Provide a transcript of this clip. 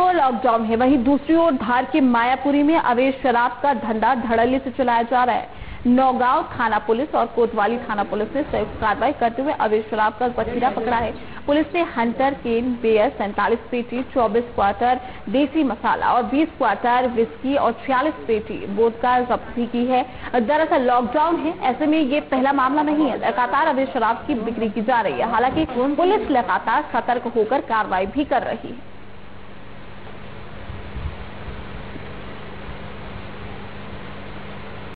को लॉकडाउन है। वहीं दूसरी ओर धार के मायापुरी में अवैध शराब का धंधा धड़ल्ले से चलाया जा रहा है। नौगांव थाना पुलिस और कोतवाली थाना पुलिस ने संयुक्त कार्रवाई करते हुए अवैध शराब का जखीरा पकड़ा है। पुलिस ने हंटर केन बेयर सैंतालीस पेटी 24 क्वार्टर देसी मसाला और 20 क्वार्टर विस्की और 46 पेटी बोधका जब्त भी की है। दरअसल लॉकडाउन है ऐसे में ये पहला मामला नहीं है। लगातार अवैध शराब की बिक्री की जा रही है। हालाँकि पुलिस लगातार सतर्क होकर कार्रवाई भी कर रही है।